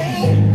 Hey.